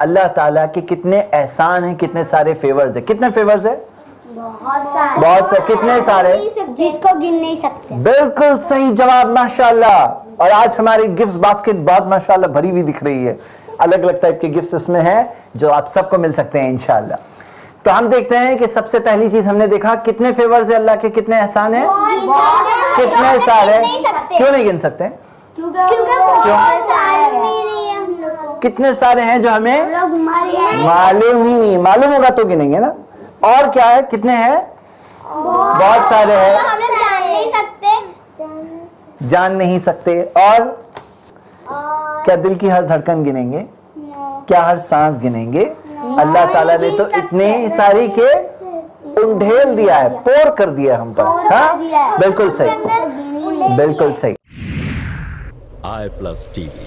अल्लाह ताला के कितने एहसान हैं कितने सारे फेवर्स हैं। कितने फेवर्स हैं? बहुत सारे। बहुत से कितने सारे? जिसको गिन नहीं सकते। बिल्कुल सही जवाब माशाल्लाह। और आज हमारी गिफ्ट बास्केट बहुत माशाल्लाह भरी हुई दिख रही है। अलग अलग टाइप के गिफ्ट्स इसमें हैं जो आप सबको मिल सकते हैं इंशाल्लाह। तो हम देखते हैं कि सबसे पहली चीज़ हमने देखा कितने फेवर्स है अल्लाह के कितने एहसान है? कितने सारे? क्यों नहीं गिन सकते? बहुत सारे नहीं है हम लोग को कितने सारे हैं जो हमें मालूम ही नहीं। मालूम होगा तो गिनेंगे ना। और क्या है? कितने हैं? बहुत सारे हैं। हम लोग जान नहीं सकते। जान नहीं सकते। और क्या दिल की हर धड़कन गिनेंगे? क्या हर सांस गिनेंगे? अल्लाह ताला ने तो इतने सारी के उंडेल दिया है पोर कर दिया हम पर। हाँ? बिल्कुल सही। बिल्कुल सही। आई प्लस टीवी